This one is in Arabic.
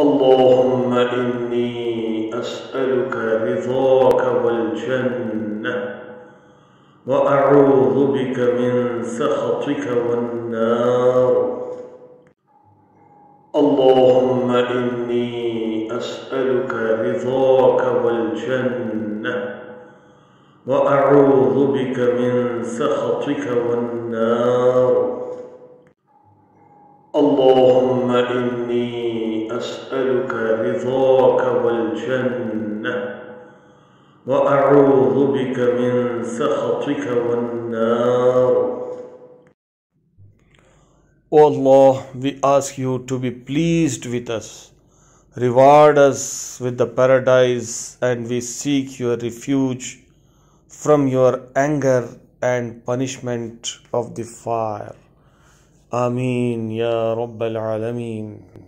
اللهم إني أسألك رضاك والجنة وأعوذ بك من سخطك والنار. اللهم إني أسألك رضاك والجنة وأعوذ بك من سخطك والنار. اللهم إني أسألك رضاك والجنة وأعوذ بك من سخطك والنار O Allah, we ask you to be pleased with us. Reward us with the paradise, and we seek your refuge from your anger and punishment of the fire. Ameen Ya Rabbal Alameen.